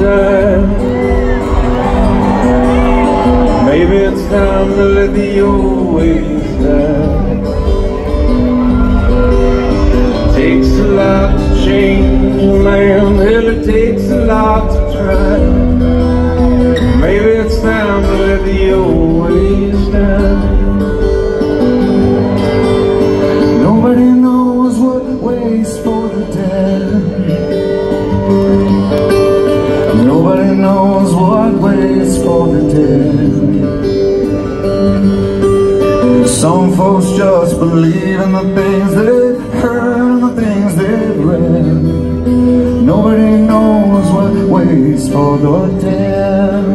time. Maybe it's time to let the old ways die. Takes a lot to change a man, hell, it takes a lot to try. Maybe it's time to let the old ways die. For the dead. Some folks just believe in the things they've heard and the things they've read. Nobody knows what waits for the dead.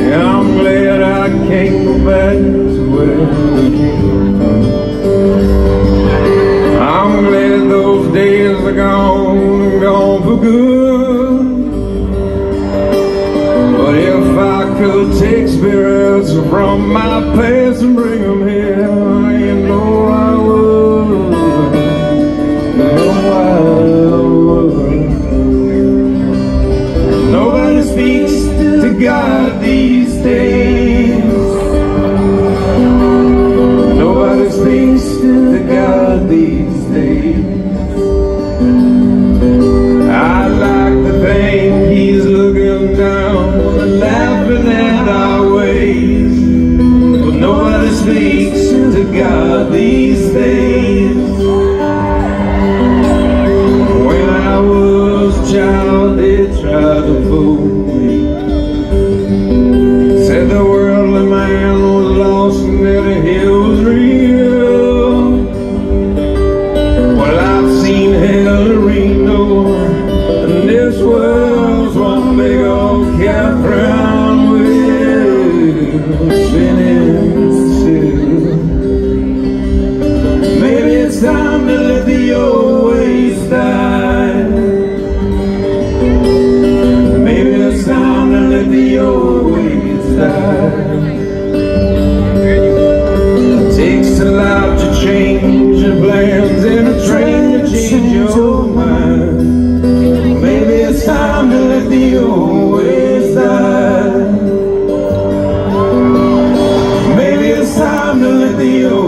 Yeah, I'm glad I can't go back to where we came from. I'm glad those days are gone and gone for good. Could take spirits from my past and bring them here, you know I would. You know I would. Nobody speaks to God speaks to God these days. When I was a child, they tried to fool me. Said the worldly man was lost and that he was real. Well, I've seen hell to Reno, and this world's one big old campground wheel let the old